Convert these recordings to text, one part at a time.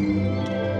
Música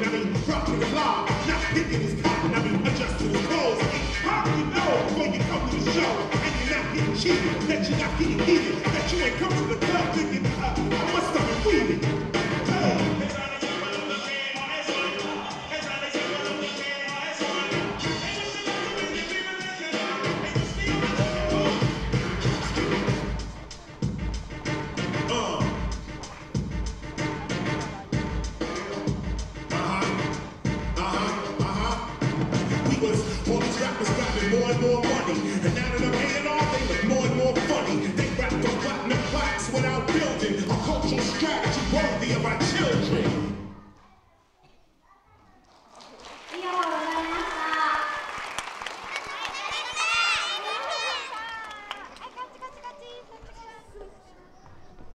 when he's rocking? I mean, rocking it live, not thinking he's copping. I mean, adjusting his clothes. I mean, how do you know when you come to the show and you're not getting cheated, that you're not getting heated, that you ain't come to the club thinking, uh, I must more money. And now that I'm paying off, they look more